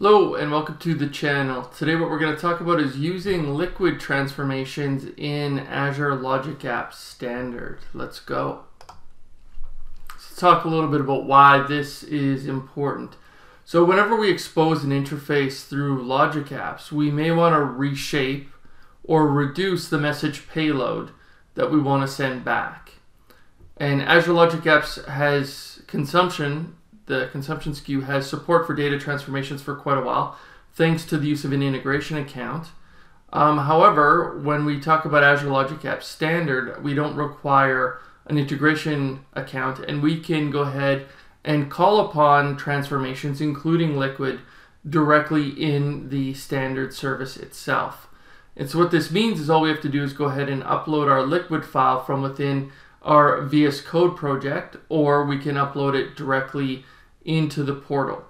Hello and welcome to the channel. Today what we're going to talk about is using liquid transformations in Azure Logic Apps Standard. Let's go. Let's talk a little bit about why this is important. So whenever we expose an interface through Logic Apps, we may want to reshape or reduce the message payload that we want to send back. And Azure Logic Apps has consumption the consumption SKU has support for data transformations for quite a while, thanks to the use of an integration account. Um, however, when we talk about Azure Logic Apps Standard, we don't require an integration account, and we can go ahead and call upon transformations, including Liquid, directly in the standard service itself. And so what this means is all we have to do is go ahead and upload our Liquid file from within our VS Code project, or we can upload it directly into the portal.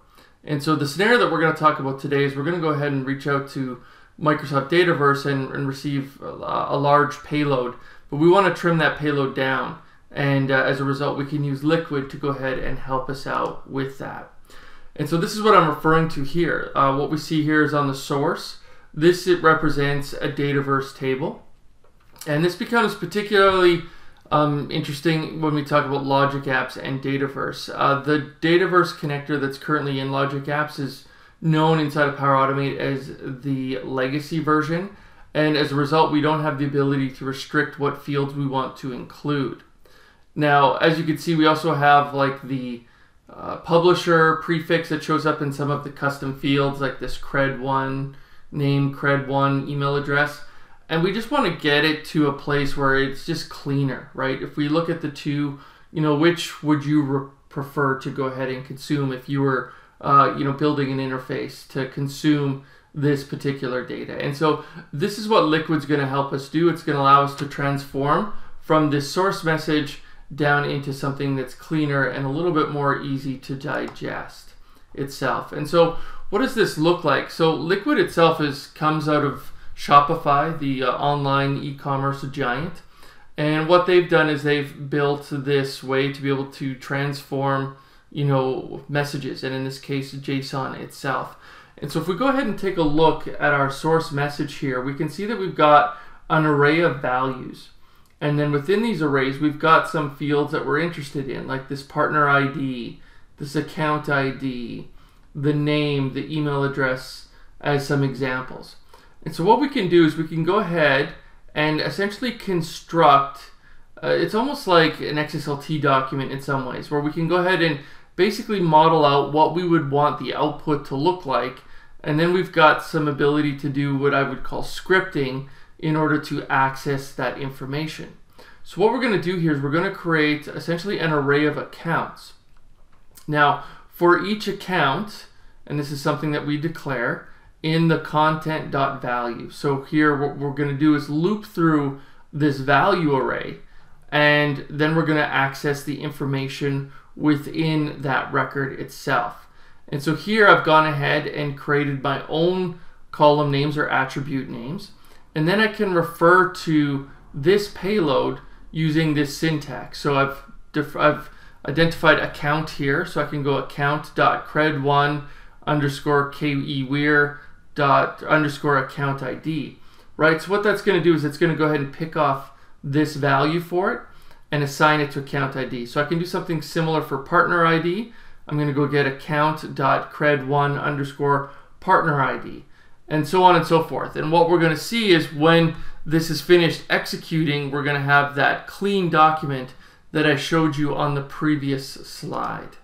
And so the scenario that we're going to talk about today is we're going to go ahead and reach out to Microsoft Dataverse and, and receive a, a, large payload, but we want to trim that payload down. And uh, as a result, we can use Liquid to go ahead and help us out with that. And so this is what I'm referring to here. Uh, what we see here is on the source. This it represents a Dataverse table. And this becomes particularly um, interesting when we talk about Logic Apps and Dataverse. Uh, the Dataverse connector that's currently in Logic Apps is known inside of Power Automate as the legacy version, and as a result, we don't have the ability to restrict what fields we want to include. Now, as you can see, we also have like the uh, publisher prefix that shows up in some of the custom fields, like this cred1 name, cred1 email address and we just want to get it to a place where it's just cleaner, right? If we look at the two, you know, which would you prefer to go ahead and consume if you were, uh, you know, building an interface to consume this particular data? And so this is what Liquid's going to help us do. It's going to allow us to transform from this source message down into something that's cleaner and a little bit more easy to digest itself. And so what does this look like? So Liquid itself is comes out of Shopify, the uh, online e-commerce giant. And what they've done is they've built this way to be able to transform, you know, messages, and in this case, JSON itself. And so if we go ahead and take a look at our source message here, we can see that we've got an array of values. And then within these arrays, we've got some fields that we're interested in, like this partner ID, this account ID, the name, the email address, as some examples. And so what we can do is we can go ahead and essentially construct, uh, it's almost like an XSLT document in some ways, where we can go ahead and basically model out what we would want the output to look like. And then we've got some ability to do what I would call scripting in order to access that information. So what we're going to do here is we're going to create essentially an array of accounts. Now, for each account, and this is something that we declare, in the content.value. So here what we're going to do is loop through this value array and then we're going to access the information within that record itself. And so here I've gone ahead and created my own column names or attribute names and then I can refer to this payload using this syntax. So I've, I've identified account here so I can go account.cred1 underscore keweir dot underscore account ID, right? So what that's going to do is it's going to go ahead and pick off this value for it and assign it to account ID. So I can do something similar for partner ID. I'm going to go get account dot cred1 underscore partner ID and so on and so forth. And what we're going to see is when this is finished executing, we're going to have that clean document that I showed you on the previous slide.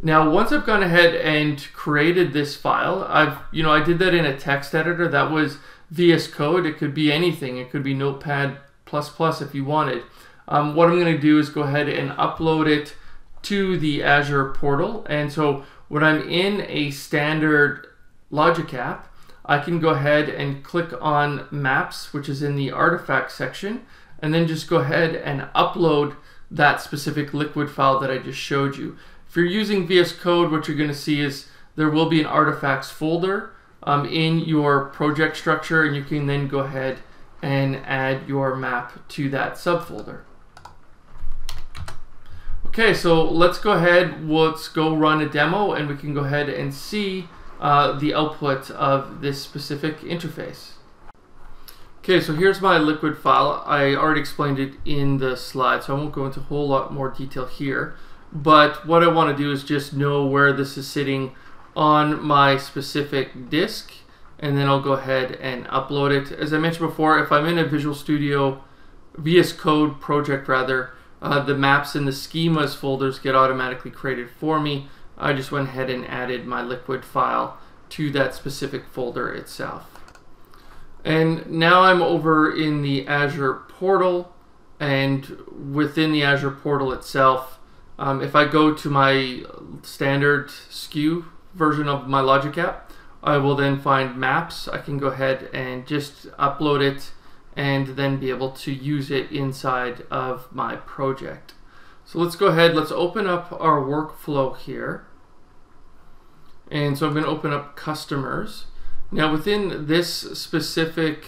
Now, once I've gone ahead and created this file, I've, you know, I did that in a text editor. That was VS Code. It could be anything. It could be Notepad++ if you wanted. Um, what I'm going to do is go ahead and upload it to the Azure portal. And so when I'm in a standard Logic app, I can go ahead and click on Maps, which is in the Artifact section, and then just go ahead and upload that specific liquid file that I just showed you. If you're using VS Code, what you're going to see is there will be an artifacts folder um, in your project structure, and you can then go ahead and add your map to that subfolder. Okay, so let's go ahead, let's go run a demo, and we can go ahead and see uh, the output of this specific interface. Okay, so here's my liquid file. I already explained it in the slide, so I won't go into a whole lot more detail here. But what I want to do is just know where this is sitting on my specific disk, and then I'll go ahead and upload it. As I mentioned before, if I'm in a Visual Studio VS Code project rather, uh, the maps and the schemas folders get automatically created for me. I just went ahead and added my liquid file to that specific folder itself. And now I'm over in the Azure portal and within the Azure portal itself, um, if I go to my standard SKU version of my Logic app, I will then find maps. I can go ahead and just upload it and then be able to use it inside of my project. So let's go ahead, let's open up our workflow here. And so I'm going to open up customers. Now within this specific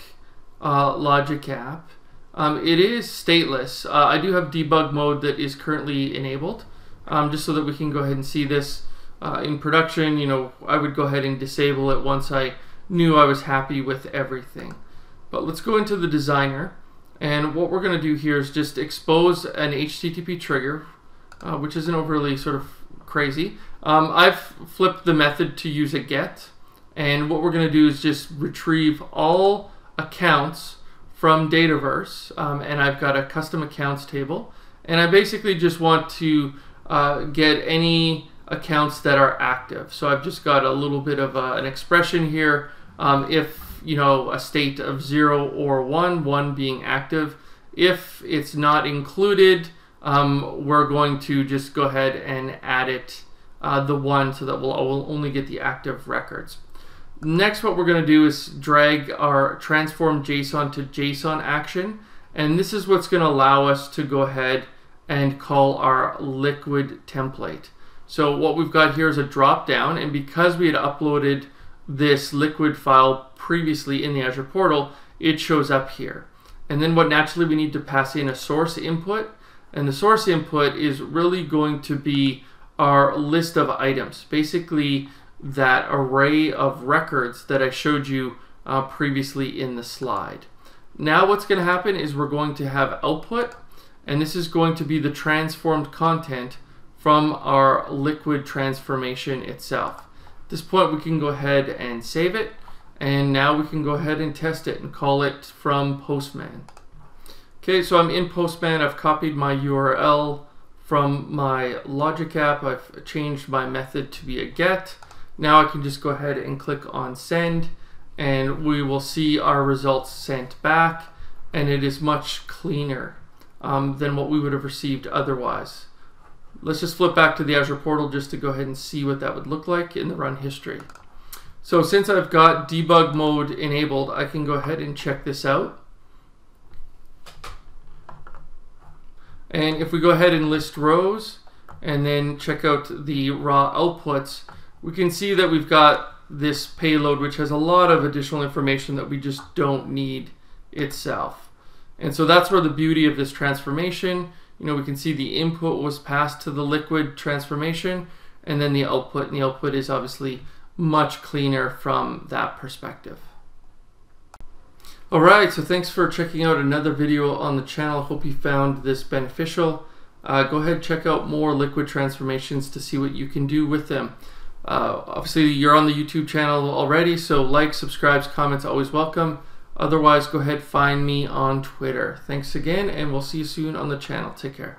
uh, Logic app, um, it is stateless. Uh, I do have debug mode that is currently enabled, um, just so that we can go ahead and see this uh, in production. You know, I would go ahead and disable it once I knew I was happy with everything. But let's go into the designer. And what we're going to do here is just expose an HTTP trigger, uh, which isn't overly sort of crazy. Um, I've flipped the method to use a get. And what we're going to do is just retrieve all accounts from Dataverse. Um, and I've got a custom accounts table. And I basically just want to uh, get any accounts that are active. So I've just got a little bit of a, an expression here. Um, if you know, a state of 0 or 1, 1 being active. If it's not included, um, we're going to just go ahead and add it, uh, the 1, so that we'll only get the active records. Next, what we're going to do is drag our transform JSON to JSON action. And this is what's going to allow us to go ahead and call our liquid template. So what we've got here is a drop down, and because we had uploaded this liquid file previously in the Azure portal, it shows up here. And then what naturally we need to pass in a source input. And the source input is really going to be our list of items. Basically that array of records that I showed you uh, previously in the slide. Now what's going to happen is we're going to have output and this is going to be the transformed content from our liquid transformation itself. At this point we can go ahead and save it and now we can go ahead and test it and call it from Postman. Okay, so I'm in Postman. I've copied my URL from my Logic app. I've changed my method to be a get. Now I can just go ahead and click on send and we will see our results sent back and it is much cleaner um, than what we would have received otherwise. Let's just flip back to the Azure portal just to go ahead and see what that would look like in the run history. So since I've got debug mode enabled, I can go ahead and check this out. And if we go ahead and list rows and then check out the raw outputs, we can see that we've got this payload which has a lot of additional information that we just don't need itself. And so that's where the beauty of this transformation, you know, we can see the input was passed to the liquid transformation and then the output, and the output is obviously much cleaner from that perspective. Alright, so thanks for checking out another video on the channel. Hope you found this beneficial. Uh, go ahead check out more liquid transformations to see what you can do with them. Uh, obviously, you're on the YouTube channel already, so like, subscribes, comments, always welcome. Otherwise, go ahead find me on Twitter. Thanks again, and we'll see you soon on the channel. Take care.